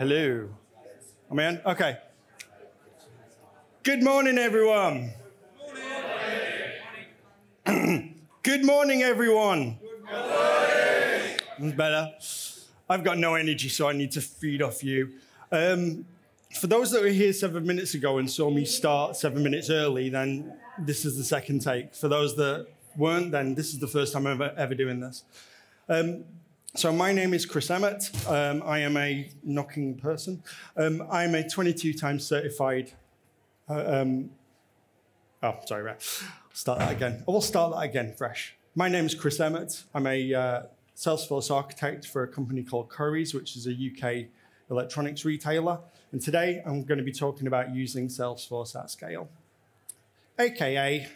Hello. Am I on? Okay. Good morning, everyone. Good morning, everyone. Good morning. better. I've got no energy, so I need to feed off you. Um, for those that were here seven minutes ago and saw me start seven minutes early, then this is the second take. For those that weren't, then this is the first time I'm ever, ever doing this. Um, so my name is Chris Emmett. Um, I am a knocking person. Um, I'm a 22 times certified. Uh, um, oh, sorry, right. Start that again. I will start that again, fresh. My name is Chris Emmett. I'm a uh, Salesforce architect for a company called Currys, which is a UK electronics retailer. And today I'm going to be talking about using Salesforce at scale, aka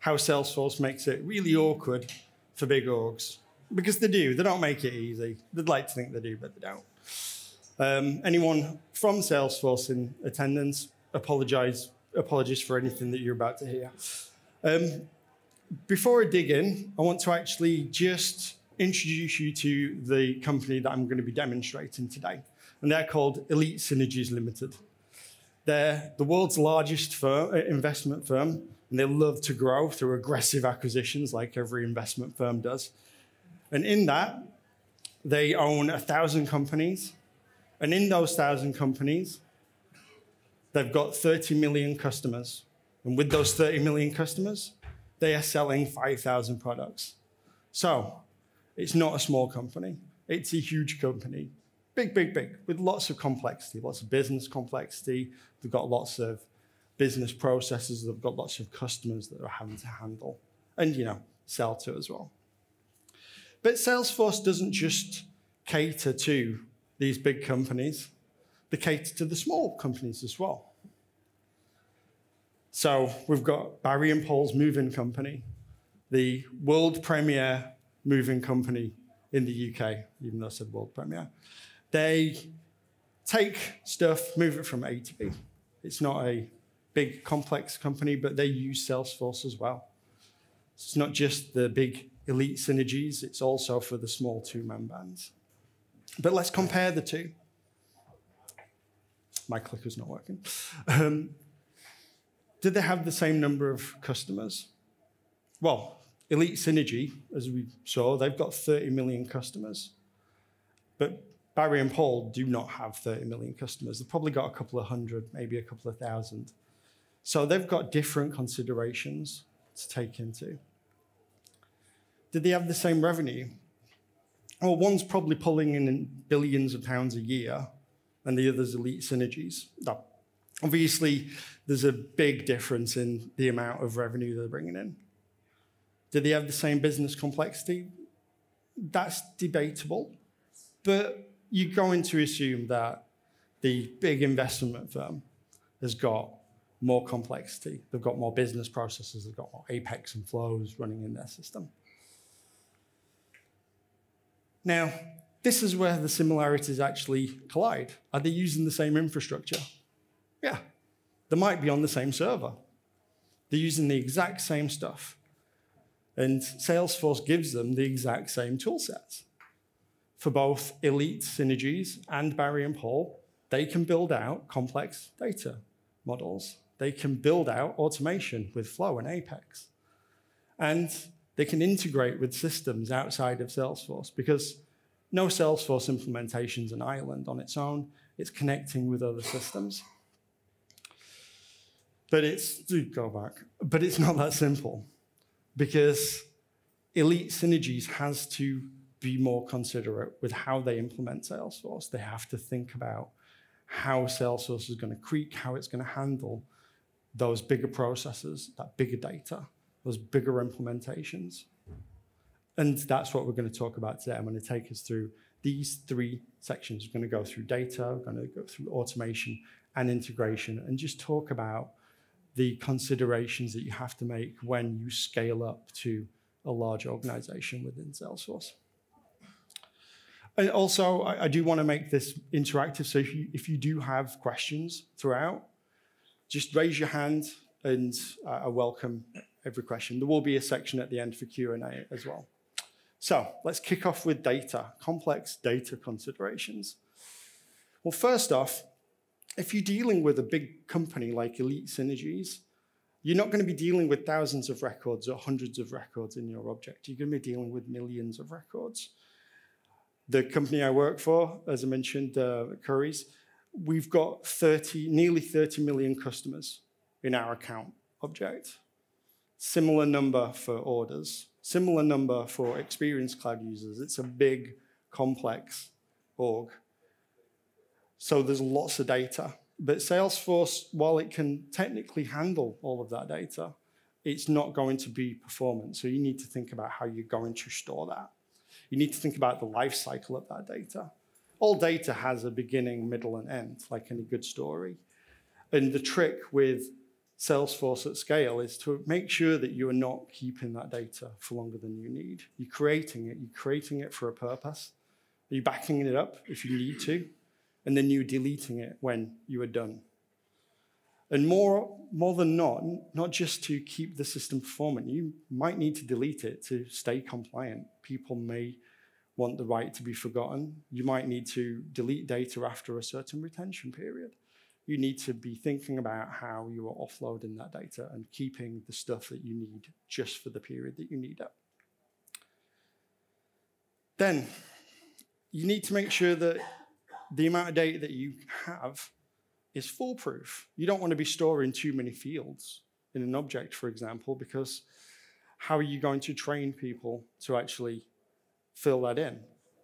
how Salesforce makes it really awkward for big orgs because they do. They don't make it easy. They'd like to think they do, but they don't. Um, anyone from Salesforce in attendance, apologize, apologies for anything that you're about to hear. Um, before I dig in, I want to actually just introduce you to the company that I'm going to be demonstrating today. And they're called Elite Synergies Limited. They're the world's largest firm, uh, investment firm, and they love to grow through aggressive acquisitions like every investment firm does. And in that, they own a thousand companies. And in those thousand companies, they've got 30 million customers. And with those 30 million customers, they are selling 5,000 products. So it's not a small company, it's a huge company. Big, big, big, with lots of complexity, lots of business complexity. They've got lots of business processes, they've got lots of customers that they're having to handle and, you know, sell to as well. But Salesforce doesn't just cater to these big companies, they cater to the small companies as well. So we've got Barry and Paul's moving company, the world premier moving company in the UK, even though I said world premier. They take stuff, move it from A to B. It's not a big, complex company, but they use Salesforce as well. It's not just the big elite synergies, it's also for the small two-man bands. But let's compare the two. My clicker's not working. Um, did they have the same number of customers? Well, Elite Synergy, as we saw, they've got 30 million customers. But Barry and Paul do not have 30 million customers. They've probably got a couple of hundred, maybe a couple of thousand. So they've got different considerations to take into. Did they have the same revenue? Well, one's probably pulling in billions of pounds a year, and the other's elite synergies. No. Obviously, there's a big difference in the amount of revenue they're bringing in. Did they have the same business complexity? That's debatable, but you're going to assume that the big investment firm has got more complexity. They've got more business processes, they've got more Apex and flows running in their system. Now, this is where the similarities actually collide. Are they using the same infrastructure? Yeah. They might be on the same server. They're using the exact same stuff. And Salesforce gives them the exact same tool sets. For both Elite Synergies and Barry and Paul, they can build out complex data models. They can build out automation with Flow and Apex. And they can integrate with systems outside of Salesforce because no Salesforce implementation is an island on its own. It's connecting with other systems. But it's, do go back, but it's not that simple because Elite Synergies has to be more considerate with how they implement Salesforce. They have to think about how Salesforce is going to creak, how it's going to handle those bigger processes, that bigger data those bigger implementations. And that's what we're going to talk about today. I'm going to take us through these three sections. We're going to go through data, we're going to go through automation and integration, and just talk about the considerations that you have to make when you scale up to a large organization within Salesforce. And also, I, I do want to make this interactive. So if you, if you do have questions throughout, just raise your hand and uh, I welcome every question. There will be a section at the end for Q&A as well. So let's kick off with data, complex data considerations. Well, first off, if you're dealing with a big company like Elite Synergies, you're not going to be dealing with thousands of records or hundreds of records in your object. You're going to be dealing with millions of records. The company I work for, as I mentioned, uh, Currys, we've got 30, nearly 30 million customers in our account object. Similar number for orders, similar number for Experience Cloud users. It's a big, complex org. So there's lots of data. But Salesforce, while it can technically handle all of that data, it's not going to be performant. So you need to think about how you're going to store that. You need to think about the life cycle of that data. All data has a beginning, middle, and end, like any good story. And the trick with Salesforce at scale is to make sure that you are not keeping that data for longer than you need. You're creating it, you're creating it for a purpose. Are You're backing it up if you need to, and then you're deleting it when you are done. And more, more than not, not just to keep the system performant, you might need to delete it to stay compliant. People may want the right to be forgotten. You might need to delete data after a certain retention period. You need to be thinking about how you are offloading that data and keeping the stuff that you need just for the period that you need it. Then you need to make sure that the amount of data that you have is foolproof. You don't want to be storing too many fields in an object, for example, because how are you going to train people to actually fill that in?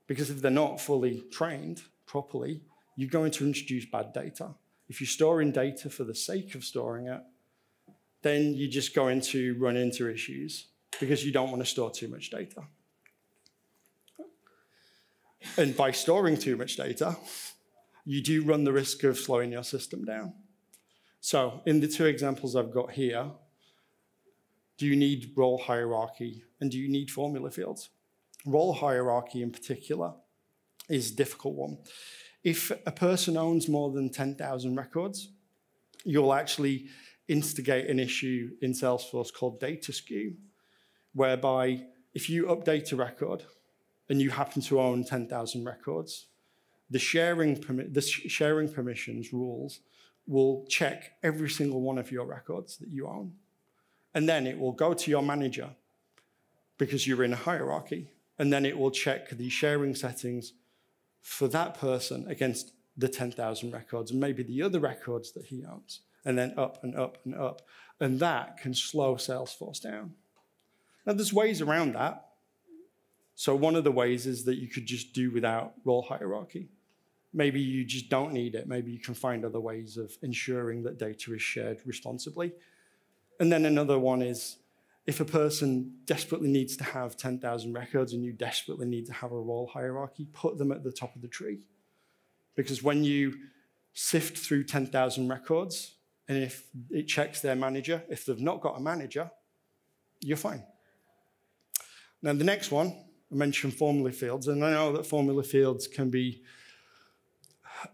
Because if they're not fully trained properly, you're going to introduce bad data. If you're storing data for the sake of storing it, then you're just going to run into issues because you don't want to store too much data. And by storing too much data, you do run the risk of slowing your system down. So in the two examples I've got here, do you need role hierarchy and do you need formula fields? Role hierarchy in particular is a difficult one. If a person owns more than 10,000 records, you'll actually instigate an issue in Salesforce called data skew, whereby if you update a record and you happen to own 10,000 records, the sharing, the sharing permissions rules will check every single one of your records that you own. And then it will go to your manager because you're in a hierarchy. And then it will check the sharing settings for that person against the 10,000 records and maybe the other records that he owns, and then up and up and up. And that can slow Salesforce down. Now, there's ways around that. So one of the ways is that you could just do without role hierarchy. Maybe you just don't need it. Maybe you can find other ways of ensuring that data is shared responsibly. And then another one is if a person desperately needs to have 10,000 records and you desperately need to have a role hierarchy, put them at the top of the tree. Because when you sift through 10,000 records, and if it checks their manager, if they've not got a manager, you're fine. Now, the next one I mentioned formula fields, and I know that formula fields can be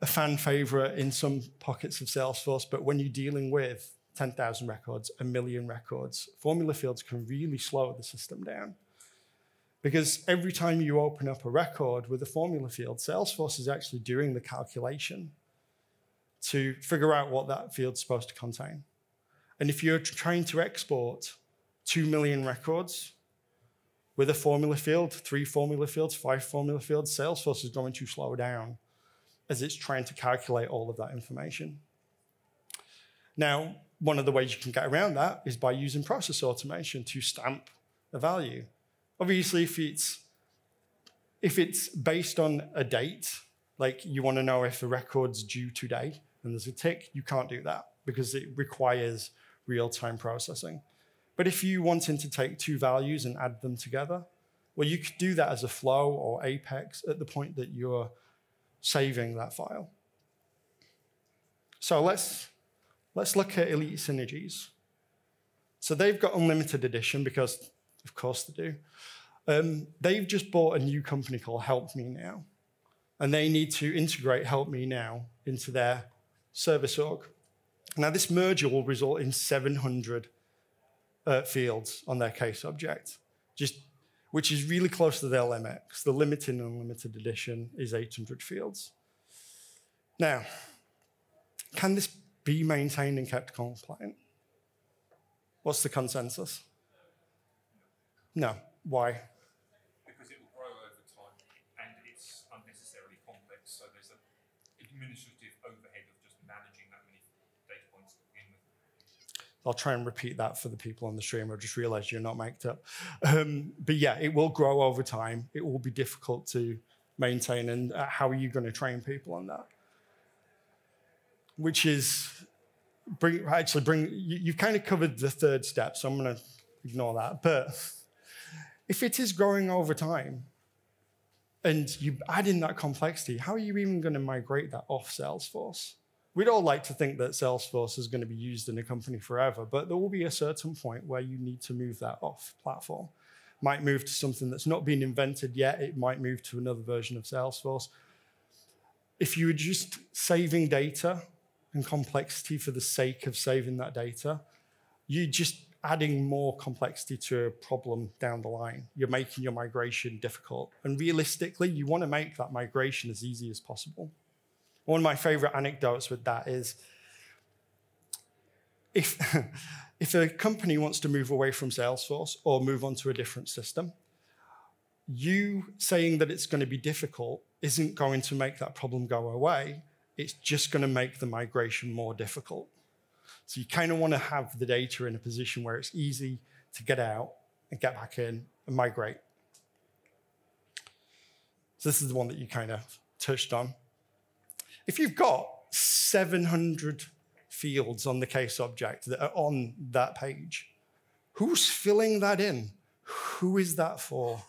a fan favorite in some pockets of Salesforce, but when you're dealing with 10,000 records, a million records, formula fields can really slow the system down. Because every time you open up a record with a formula field, Salesforce is actually doing the calculation to figure out what that field's supposed to contain. And if you're trying to export 2 million records, with a formula field, three formula fields, five formula fields, Salesforce is going to slow down as it's trying to calculate all of that information. Now, one of the ways you can get around that is by using process automation to stamp a value. Obviously, if it's if it's based on a date, like you want to know if a record's due today and there's a tick, you can't do that because it requires real-time processing. But if you wanted to take two values and add them together, well, you could do that as a flow or apex at the point that you're saving that file. So let's, let's look at Elite Synergies. So they've got unlimited edition because, of course, they do. Um, they've just bought a new company called Help Me Now, and they need to integrate Help Me Now into their service org. Now, this merger will result in 700 uh, fields on their case object, just, which is really close to their limit, because the limited in unlimited edition is 800 fields. Now, can this be maintained and kept compliant? What's the consensus? No. Why? because it will grow over time and it's unnecessarily complex. So there's an administrative overhead of just managing that many data points to begin with. I'll try and repeat that for the people on the stream. I just realized you're not mic'd up. Um, but yeah, it will grow over time. It will be difficult to maintain. And uh, how are you going to train people on that? Which is bring actually bring you, you've kind of covered the third step, so I'm going to ignore that. But if it is growing over time and you add in that complexity, how are you even going to migrate that off Salesforce? We'd all like to think that Salesforce is going to be used in a company forever, but there will be a certain point where you need to move that off platform. Might move to something that's not been invented yet, it might move to another version of Salesforce. If you were just saving data and complexity for the sake of saving that data, you're just adding more complexity to a problem down the line. You're making your migration difficult. And realistically, you want to make that migration as easy as possible. One of my favorite anecdotes with that is if, if a company wants to move away from Salesforce or move on to a different system, you saying that it's going to be difficult isn't going to make that problem go away. It's just going to make the migration more difficult. So you kind of want to have the data in a position where it's easy to get out and get back in and migrate. So this is the one that you kind of touched on. If you've got 700 fields on the case object that are on that page, who's filling that in? Who is that for?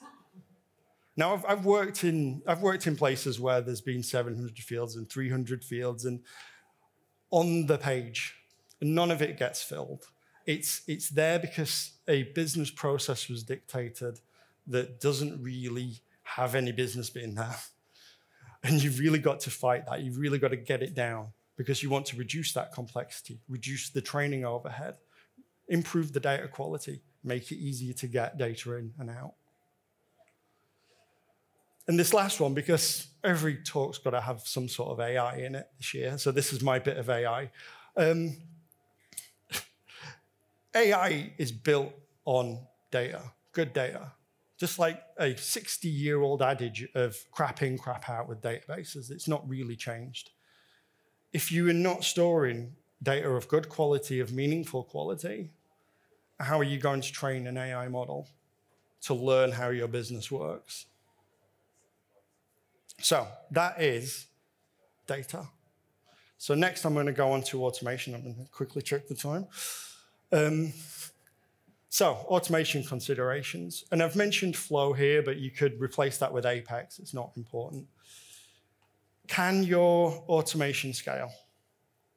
Now, I've, I've, worked in, I've worked in places where there's been 700 fields and 300 fields, and on the page, and none of it gets filled. It's, it's there because a business process was dictated that doesn't really have any business being there. And you've really got to fight that. You've really got to get it down because you want to reduce that complexity, reduce the training overhead, improve the data quality, make it easier to get data in and out. And this last one, because every talk's got to have some sort of AI in it this year, so this is my bit of AI. Um, AI is built on data, good data. Just like a 60 year old adage of crap in, crap out with databases, it's not really changed. If you are not storing data of good quality, of meaningful quality, how are you going to train an AI model to learn how your business works? So that is data. So next I'm going to go on to automation. I'm going to quickly check the time. Um, so automation considerations. And I've mentioned flow here, but you could replace that with Apex. It's not important. Can your automation scale?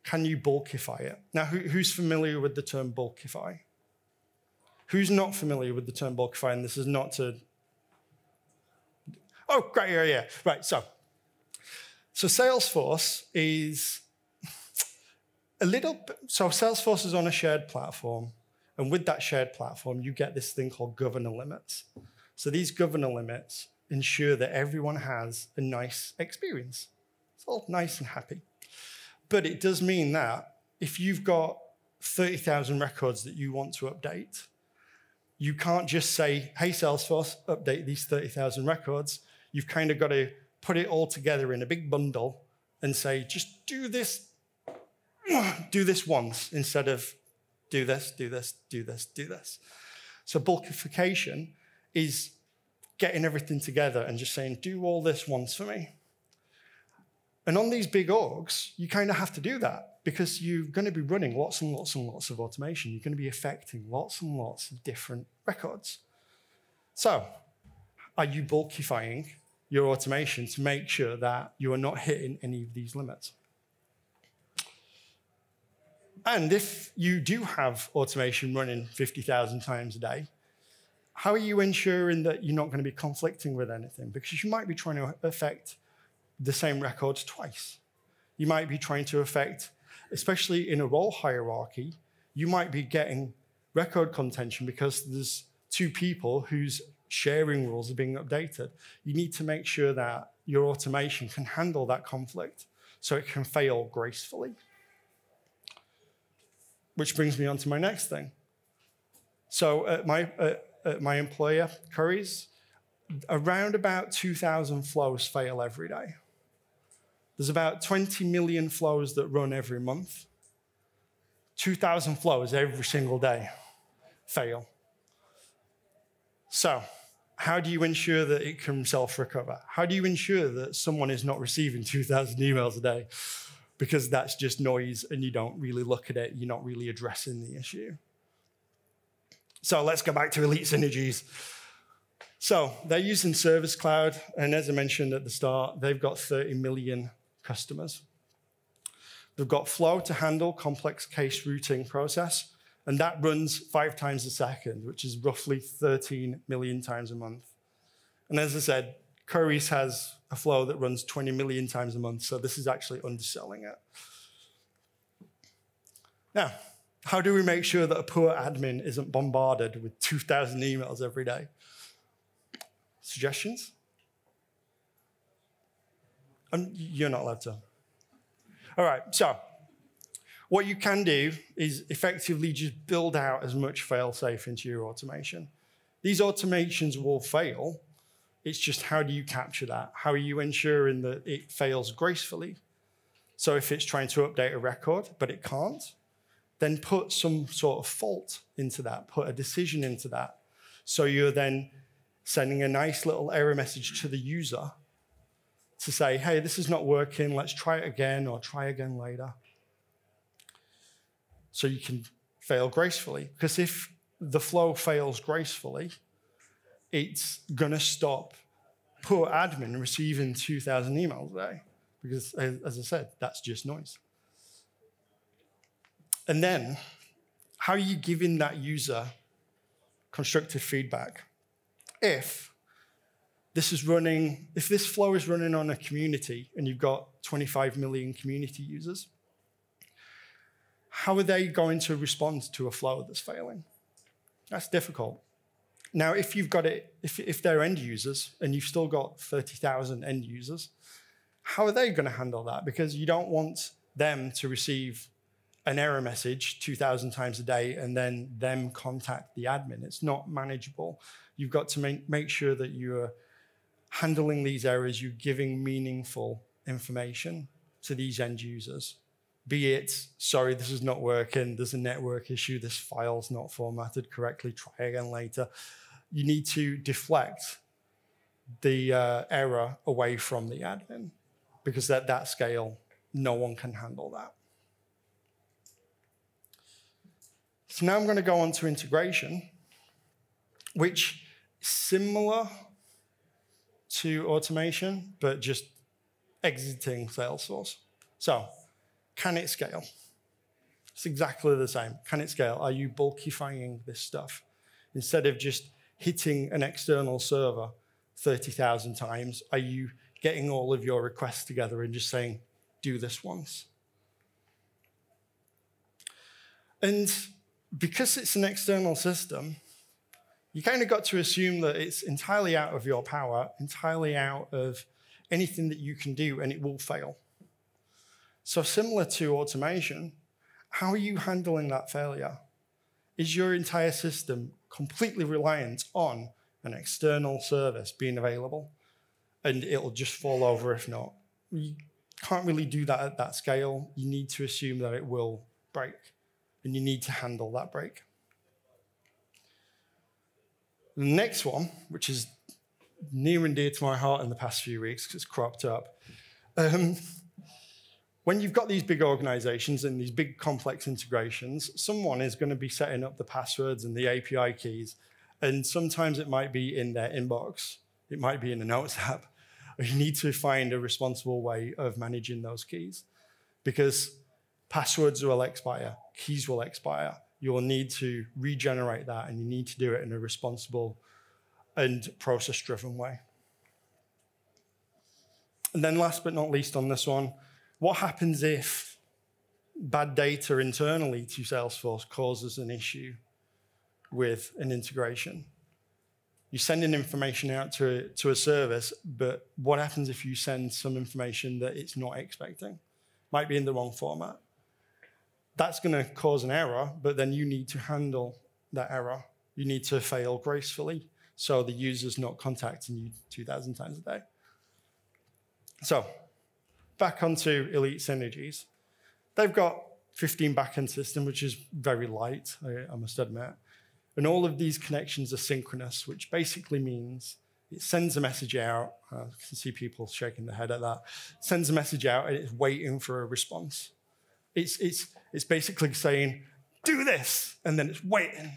Can you bulkify it? Now, who, who's familiar with the term bulkify? Who's not familiar with the term bulkify? And this is not to. Oh, great, yeah, yeah. Right, so. So Salesforce is a little. So Salesforce is on a shared platform. And with that shared platform, you get this thing called governor limits. So these governor limits ensure that everyone has a nice experience. It's all nice and happy. But it does mean that if you've got 30,000 records that you want to update, you can't just say, hey, Salesforce, update these 30,000 records. You've kind of got to put it all together in a big bundle and say, just do this, do this once instead of do this, do this, do this, do this. So bulkification is getting everything together and just saying, do all this once for me. And on these big orgs, you kind of have to do that because you're going to be running lots and lots and lots of automation. You're going to be affecting lots and lots of different records. So, are you bulkifying your automation to make sure that you are not hitting any of these limits? And if you do have automation running 50,000 times a day, how are you ensuring that you're not going to be conflicting with anything? Because you might be trying to affect the same records twice. You might be trying to affect, especially in a role hierarchy, you might be getting record contention because there's two people whose sharing rules are being updated. You need to make sure that your automation can handle that conflict so it can fail gracefully. Which brings me on to my next thing. So at my, uh, at my employer, Currys, around about 2,000 flows fail every day. There's about 20 million flows that run every month. 2,000 flows every single day fail. So, how do you ensure that it can self recover? How do you ensure that someone is not receiving 2,000 emails a day? Because that's just noise and you don't really look at it, you're not really addressing the issue. So, let's go back to Elite Synergies. So, they're using Service Cloud, and as I mentioned at the start, they've got 30 million customers. They've got Flow to handle complex case routing process, and that runs five times a second, which is roughly 13 million times a month. And as I said, Currys has a flow that runs 20 million times a month, so this is actually underselling it. Now, how do we make sure that a poor admin isn't bombarded with 2,000 emails every day? Suggestions? Um, you're not allowed to. All right, so what you can do is effectively just build out as much fail-safe into your automation. These automations will fail. It's just how do you capture that? How are you ensuring that it fails gracefully? So if it's trying to update a record, but it can't, then put some sort of fault into that, put a decision into that. So you're then sending a nice little error message to the user to say, hey, this is not working, let's try it again or try again later so you can fail gracefully. Because if the flow fails gracefully, it's going to stop poor admin receiving 2,000 emails a day. Because, as I said, that's just noise. And then, how are you giving that user constructive feedback? If this is running, if this flow is running on a community and you've got 25 million community users, how are they going to respond to a flow that's failing? That's difficult. Now, if you've got it, if, if they're end users and you've still got 30,000 end users, how are they going to handle that? Because you don't want them to receive an error message 2,000 times a day and then them contact the admin. It's not manageable. You've got to make, make sure that you're handling these errors, you're giving meaningful information to these end users be it, sorry, this is not working, there's a network issue, this file's not formatted correctly, try again later. You need to deflect the uh, error away from the admin because at that scale, no one can handle that. So now I'm going to go on to integration, which similar to automation, but just exiting Salesforce. So can it scale? It's exactly the same. Can it scale? Are you bulkifying this stuff? Instead of just hitting an external server 30,000 times, are you getting all of your requests together and just saying, do this once? And because it's an external system, you kind of got to assume that it's entirely out of your power, entirely out of anything that you can do, and it will fail. So, similar to automation, how are you handling that failure? Is your entire system completely reliant on an external service being available and it'll just fall over if not? You can't really do that at that scale. You need to assume that it will break and you need to handle that break. The next one, which is near and dear to my heart in the past few weeks because it's cropped up. Um, when you've got these big organizations and these big complex integrations, someone is going to be setting up the passwords and the API keys. And sometimes it might be in their inbox, it might be in a notes app. You need to find a responsible way of managing those keys because passwords will expire, keys will expire. You will need to regenerate that, and you need to do it in a responsible and process driven way. And then, last but not least, on this one, what happens if bad data internally to Salesforce causes an issue with an integration? You're sending information out to, to a service, but what happens if you send some information that it's not expecting? might be in the wrong format. That's going to cause an error, but then you need to handle that error. You need to fail gracefully so the user's not contacting you 2,000 times a day. So, back onto Elite Synergies. They've got 15 backend system, which is very light, I, I must admit. And all of these connections are synchronous, which basically means it sends a message out. I can see people shaking their head at that. It Sends a message out and it's waiting for a response. It's, it's, it's basically saying, do this, and then it's waiting.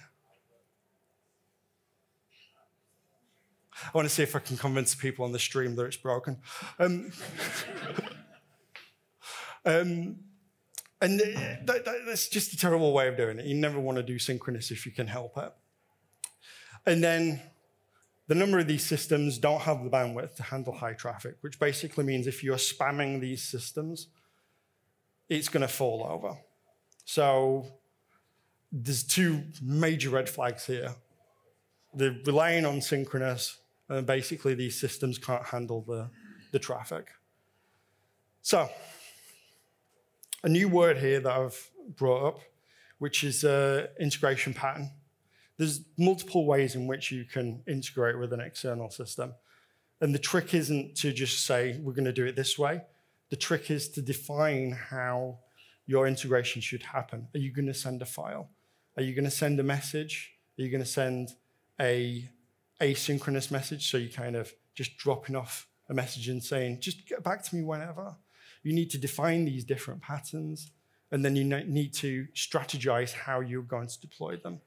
I want to see if I can convince people on the stream that it's broken. Um, um, and that, that, that's just a terrible way of doing it. You never want to do synchronous if you can help it. And then the number of these systems don't have the bandwidth to handle high traffic, which basically means if you're spamming these systems, it's going to fall over. So there's two major red flags here. They're relying on synchronous, and basically these systems can't handle the, the traffic. So a new word here that I've brought up, which is uh, integration pattern. There's multiple ways in which you can integrate with an external system. And the trick isn't to just say, we're going to do it this way. The trick is to define how your integration should happen. Are you going to send a file? Are you going to send a message? Are you going to send a asynchronous message? So you kind of just dropping off a message and saying, just get back to me whenever. You need to define these different patterns, and then you need to strategize how you're going to deploy them.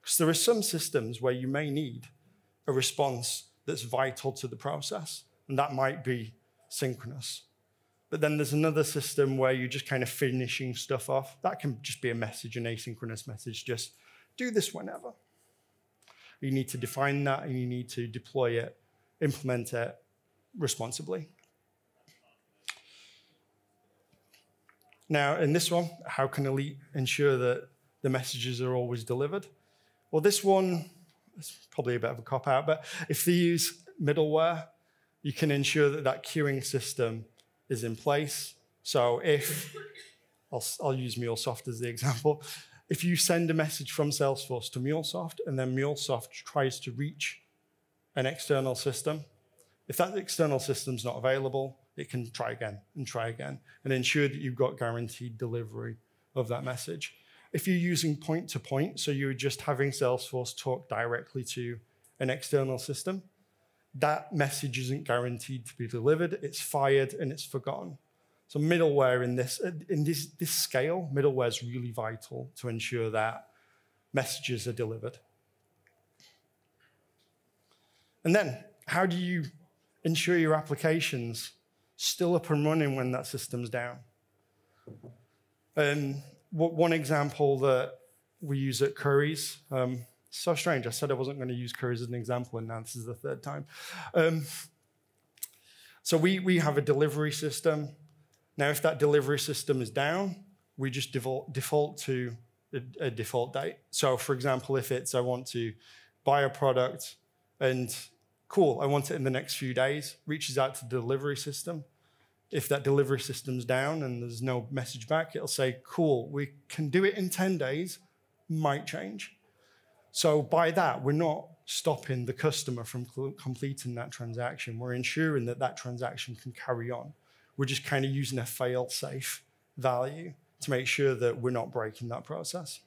Because there are some systems where you may need a response that's vital to the process, and that might be synchronous. But then there's another system where you're just kind of finishing stuff off. That can just be a message, an asynchronous message, just do this whenever. You need to define that and you need to deploy it, implement it responsibly. Now, in this one, how can Elite ensure that the messages are always delivered? Well, this one is probably a bit of a cop out, but if they use middleware, you can ensure that that queuing system is in place. So if, I'll, I'll use MuleSoft as the example, if you send a message from Salesforce to MuleSoft and then MuleSoft tries to reach an external system, if that external system's not available, it can try again and try again and ensure that you've got guaranteed delivery of that message. If you're using point to point, so you're just having Salesforce talk directly to an external system, that message isn't guaranteed to be delivered. It's fired and it's forgotten. So middleware in this in this, this scale, middleware is really vital to ensure that messages are delivered. And then, how do you ensure your applications still up and running when that system's down. One example that we use at Currys, um, so strange. I said I wasn't going to use Currys as an example, and now this is the third time. Um, so we, we have a delivery system. Now, if that delivery system is down, we just default, default to a, a default date. So, for example, if it's I want to buy a product and cool, I want it in the next few days, reaches out to the delivery system. If that delivery system's down and there's no message back, it'll say, cool, we can do it in 10 days, might change. So by that, we're not stopping the customer from completing that transaction. We're ensuring that that transaction can carry on. We're just kind of using a fail safe value to make sure that we're not breaking that process.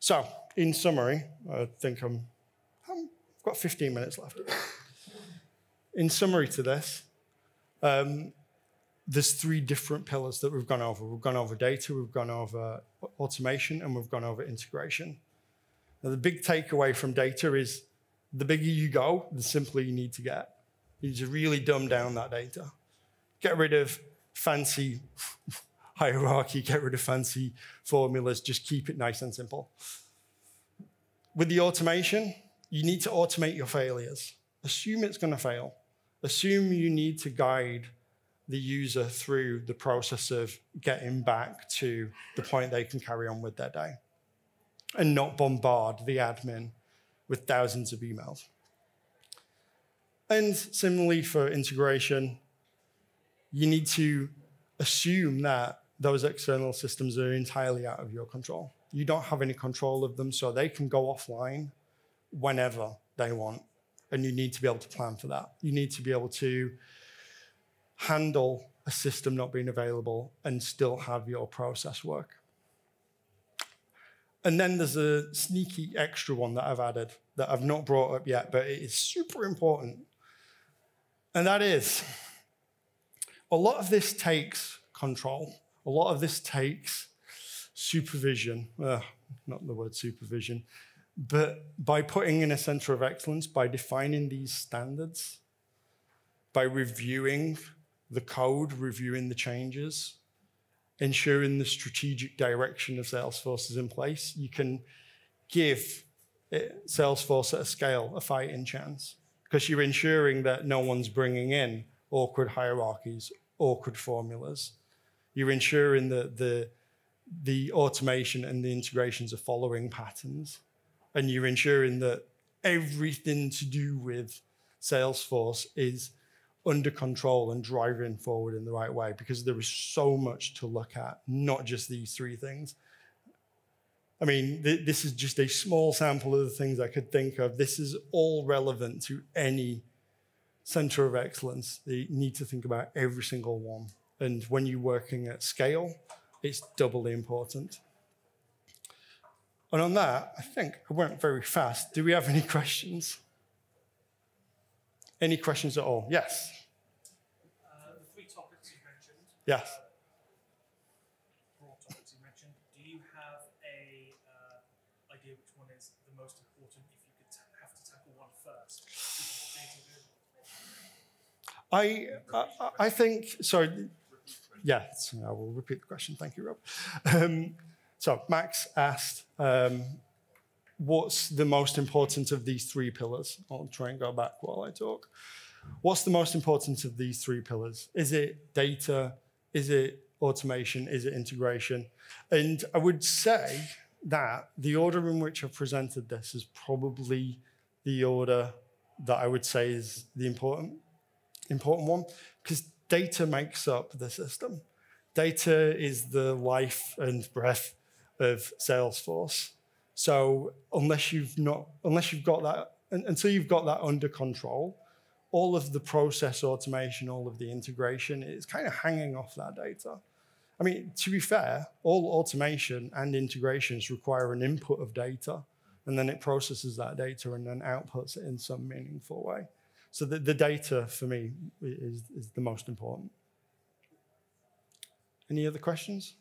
So, in summary, I think I'm I've got 15 minutes left. In summary to this, um, there's three different pillars that we've gone over. We've gone over data, we've gone over automation, and we've gone over integration. Now, the big takeaway from data is the bigger you go, the simpler you need to get. You need to really dumb down that data. Get rid of fancy hierarchy, get rid of fancy formulas, just keep it nice and simple. With the automation, you need to automate your failures. Assume it's going to fail. Assume you need to guide the user through the process of getting back to the point they can carry on with their day and not bombard the admin with thousands of emails. And similarly for integration, you need to assume that those external systems are entirely out of your control. You don't have any control of them, so they can go offline whenever they want. And you need to be able to plan for that. You need to be able to handle a system not being available and still have your process work. And then there's a sneaky extra one that I've added that I've not brought up yet, but it is super important. And that is a lot of this takes control, a lot of this takes supervision, uh, not the word supervision, but by putting in a center of excellence, by defining these standards, by reviewing the code, reviewing the changes, ensuring the strategic direction of Salesforce is in place, you can give eh, Salesforce at a scale a fighting chance because you're ensuring that no one's bringing in awkward hierarchies, awkward formulas. You're ensuring that the, the automation and the integrations are following patterns. And you're ensuring that everything to do with Salesforce is under control and driving forward in the right way because there is so much to look at, not just these three things. I mean, th- this is just a small sample of the things I could think of. This is all relevant to any center of excellence. You need to think about every single one. And when you're working at scale, it's doubly important. And on that, I think I went very fast. Do we have any questions? Any questions at all? Yes. Uh, the three topics you mentioned. Yes. Broad topics you mentioned. Do you have a uh, idea which one is the most important if you could have to tackle one first? I, I, I think, sorry, yeah, so I will repeat the question. Thank you, Rob. Um, so Max asked, um, what's the most important of these three pillars? I'll try and go back while I talk. What's the most important of these three pillars? Is it data? Is it automation? Is it integration? And I would say that the order in which I've presented this is probably the order that I would say is the important, important one, because data makes up the system. Data is the life and breath of Salesforce. So unless you've not, unless you've got that, until you've got that under control, all of the process automation, all of the integration is kind of hanging off that data. I mean, to be fair, all automation and integrations require an input of data, and then it processes that data and then outputs it in some meaningful way. So the, the data for me is, is the most important. Any other questions?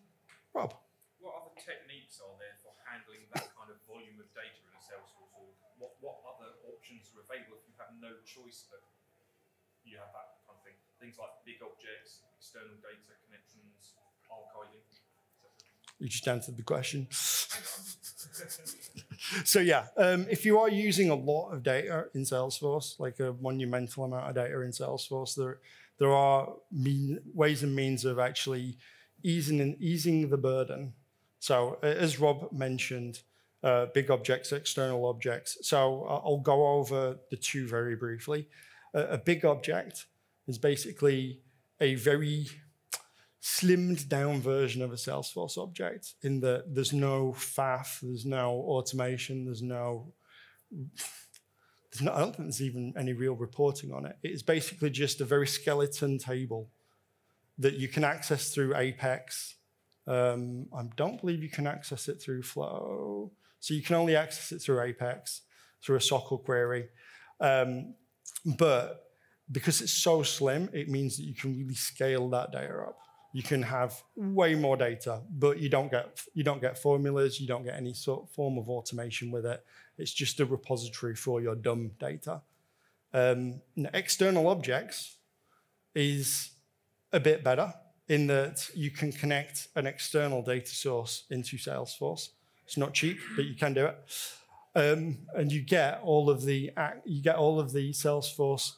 Rob? What techniques are there for handling that kind of volume of data in a Salesforce org? What, what other options are available if you have no choice but you have that kind of thing? Things like big objects, external data connections, archiving, etc. You just answered the question. so yeah, um, if you are using a lot of data in Salesforce, like a monumental amount of data in Salesforce, there there are mean, ways and means of actually easing and easing the burden. So as Rob mentioned, uh, big objects, external objects. So I'll go over the two very briefly. a big object is basically a very slimmed down version of a Salesforce object in that there's no faff, there's no automation, there's no, there's I don't think there's even any real reporting on it. It's basically just a very skeleton table that you can access through Apex. Um, I don't believe you can access it through Flow. So you can only access it through Apex, through a SOQL query. Um, but because it's so slim, it means that you can really scale that data up you can have way more data, but you don't get you don't get formulas, you don't get any sort of form of automation with it. It's just a repository for your dumb data. Um, external objects is a bit better in that you can connect an external data source into Salesforce. It's not cheap, but you can do it, um, and you get all of the you get all of the Salesforce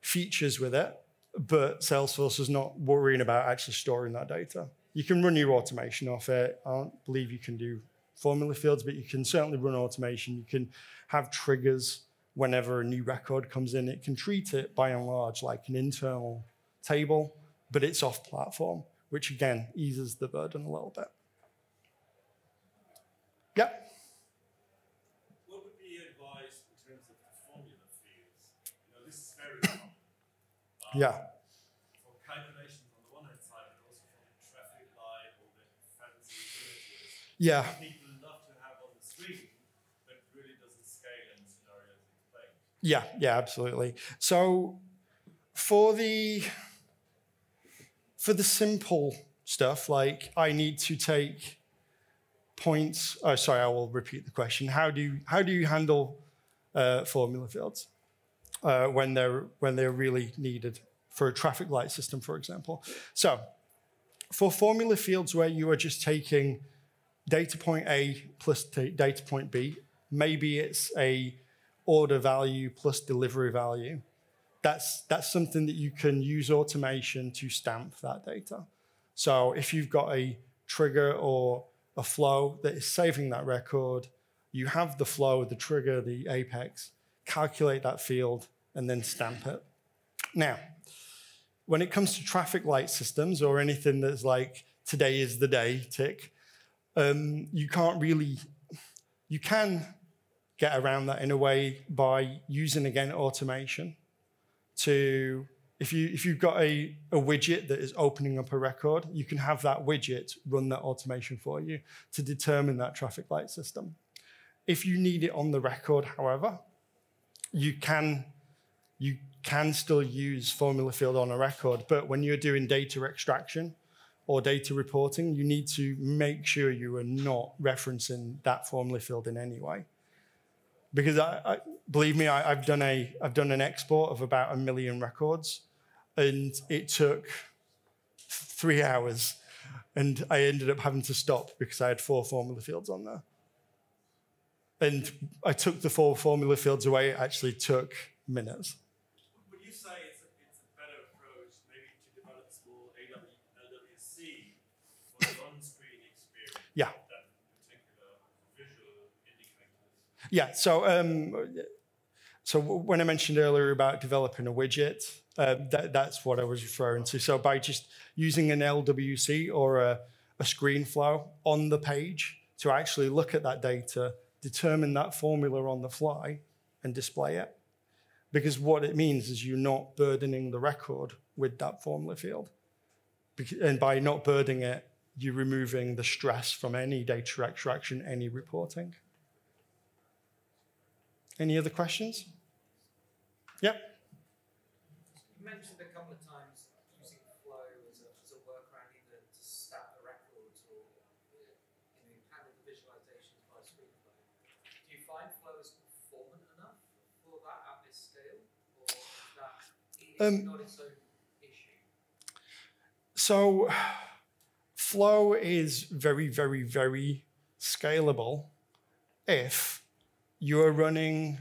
features with it but Salesforce is not worrying about actually storing that data. You can run your automation off it. I don't believe you can do formula fields, but you can certainly run automation. You can have triggers whenever a new record comes in. It can treat it by and large like an internal table but it's off platform, which again eases the burden a little bit. Yeah. What would be advice in terms of the formula fields? You know, this is very common. Um, Yeah. For calculations on the one hand side, but also for the traffic light or the fancy images. Yeah. People love to have on the screen, but really doesn't scale in scenarios explained. Yeah, yeah, absolutely. So for the for the simple stuff, like I need to take points. Oh, sorry, I will repeat the question. How do you, how do you handle uh, formula fields uh, when they're when they're really needed for a traffic light system, for example? So for formula fields where you are just taking data point A plus data point B, maybe it's a order value plus delivery value. That's, that's something that you can use automation to stamp that data. So if you've got a trigger or a flow that is saving that record, you have the flow, the trigger, the apex, calculate that field, and then stamp it. Now, when it comes to traffic light systems or anything that's like today is the day tick, um, you can't really, you can get around that in a way by using again automation to if you if you've got a, a widget that is opening up a record, you can have that widget run that automation for you to determine that traffic light system. If you need it on the record, however, you can you can still use formula field on a record, but when you're doing data extraction or data reporting, you need to make sure you are not referencing that formula field in any way because I, I, believe me, I, have done a I've done an export of about a million records, and it took three hours, and I ended up having to stop because I had four formula fields on there. And I took the four formula fields away. It actually took minutes. Would you say it's a, it's a better approach maybe to develop a small LWC for the on-screen experience Yeah. particular visual indicators? Yeah. So, um, so when I mentioned earlier about developing a widget, uh, that, that's what I was referring to. So by just using an LWC or a, a screen flow on the page to actually look at that data, determine that formula on the fly, and display it. Because what it means is you're not burdening the record with that formula field. And by not burdening it, you're removing the stress from any data extraction, any reporting. Any other questions? Yep. You mentioned a couple of times using Flow as a, as a workaround either to stat the records or you know, handle the visualizations by ScreenFlow. Do you find Flow is performant enough for that at this scale? Or is that is Um, not its own issue? So, Flow is very, very, very scalable if you are running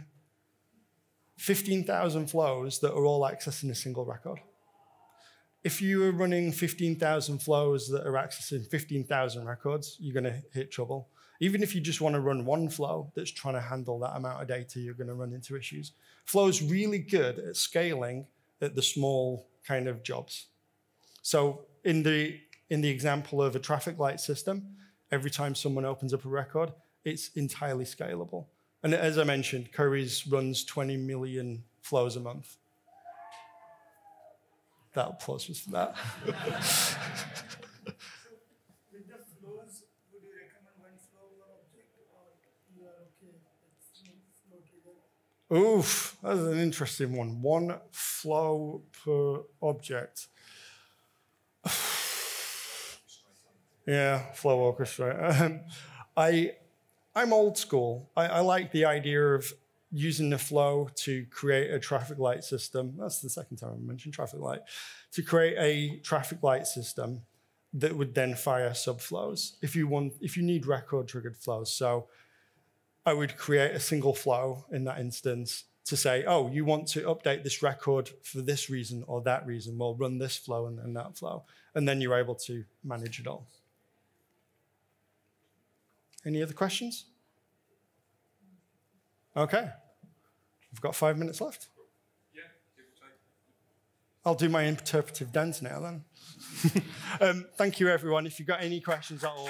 15,000 flows that are all accessing a single record. If you are running 15,000 flows that are accessing 15,000 records, you're going to hit trouble. Even if you just want to run one flow that's trying to handle that amount of data, you're going to run into issues. Flow's really good at scaling at the small kind of jobs. So in the in the example of a traffic light system, every time someone opens up a record, it's entirely scalable. And as I mentioned, Currys runs 20 million flows a month. That applause was for that. Oof, that's an interesting one. One flow per object. yeah, flow orchestrate. Um, I, I'm old school. I, I like the idea of using the flow to create a traffic light system. That's the second time I mentioned traffic light. To create a traffic light system that would then fire subflows if you want, if you need record triggered flows. So I would create a single flow in that instance to say, oh, you want to update this record for this reason or that reason. Well, run this flow and, and that flow. And then you're able to manage it all. Any other questions? Okay. We've got five minutes left. Yeah, give or take. I'll do my interpretive dance now then. um, thank you, everyone. If you've got any questions at all,